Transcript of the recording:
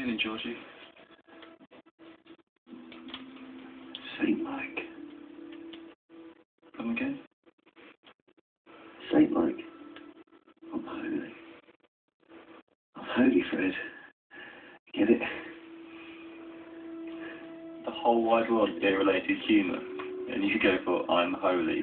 feeling, Georgie? Saint-like, Come again? Saint-like, I'm holy. I'm holy, Fred. Get it? The whole wide world is related humour, and you go for I'm holy.